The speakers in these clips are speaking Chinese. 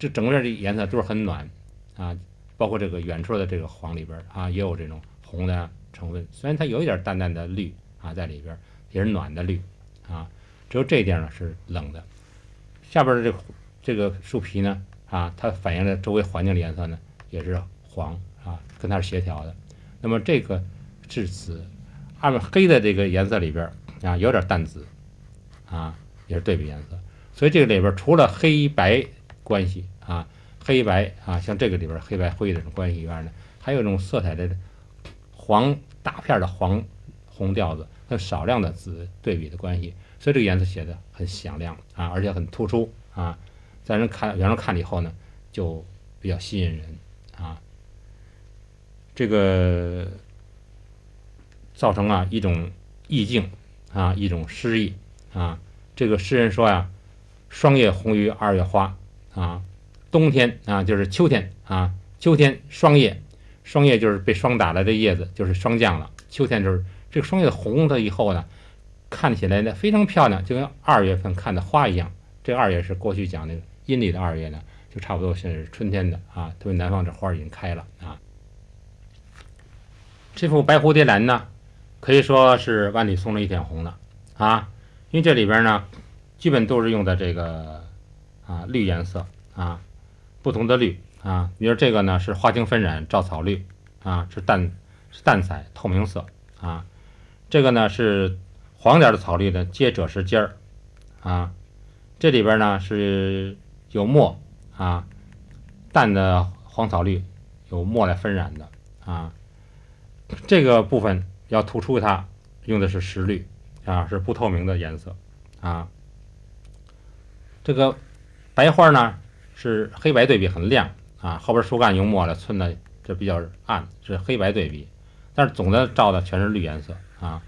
这整个的颜色都是很暖啊，包括这个远处的这个黄里边啊，也有这种红的成分。虽然它有一点淡淡的绿啊在里边，也是暖的绿啊。只有这一点呢是冷的。下边的这个这个树皮呢啊，它反映的周围环境的颜色呢也是黄啊，跟它是协调的。那么这个是紫，暗黑的这个颜色里边啊有点淡紫啊，也是对比颜色。所以这个里边除了黑白关系啊，黑白啊，像这个里边黑白灰这种关系以外呢，还有一种色彩的黄大片的黄红调子和少量的紫对比的关系，所以这个颜色写的很响亮啊，而且很突出啊，在人看远处看了以后呢，就比较吸引人啊。这个造成啊一种意境啊，一种诗意啊。这个诗人说呀：“霜叶红于二月花啊，冬天啊就是秋天啊，秋天霜叶，霜叶就是被霜打了的叶子，就是霜降了。秋天就是这个霜叶红了以后呢，看起来呢非常漂亮，就跟二月份看的花一样。这二月是过去讲那个阴历的二月呢，就差不多是春天的啊，特别南方这花已经开了啊。”这幅白蝴蝶兰呢，可以说是万里送了一点红的啊，因为这里边呢，基本都是用的这个啊绿颜色啊，不同的绿啊，比如这个呢是花青纷染照草绿啊，是淡是淡彩透明色啊，这个呢是黄点的草绿的接赭石尖儿啊，这里边呢是有墨啊，淡的黄草绿有墨来纷染的啊。这个部分要突出它，用的是石绿啊，是不透明的颜色啊。这个白花呢是黑白对比很亮啊，后边树干用墨来衬的，这比较暗，是黑白对比。但是总的照的全是绿颜色啊，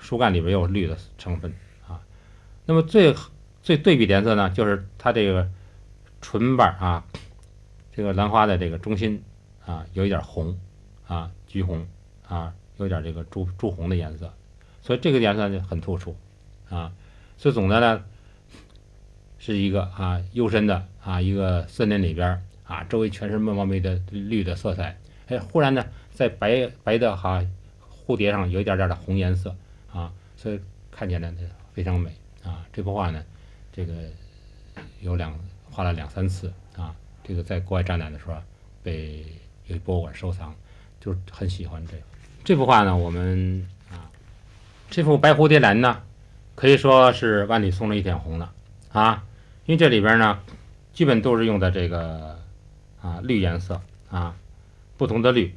树干里边有绿的成分啊。那么最最对比的颜色呢，就是它这个唇瓣啊，这个兰花的这个中心啊，有一点红啊。橘红啊，有点这个朱朱红的颜色，所以这个颜色就很突出啊。所以总的呢，是一个啊幽深的啊一个森林里边啊，周围全是茂密的绿的色彩。哎，忽然呢，在白白的哈蝴蝶上有一点点的红颜色啊，所以看起来呢非常美啊。这幅画呢，这个有两画了两三次啊，这个在国外展览的时候被有博物馆收藏。就是很喜欢这这幅画呢，我们啊，这幅白蝴蝶兰呢，可以说是万里送了一点红的啊，因为这里边呢，基本都是用的这个啊绿颜色啊，不同的绿。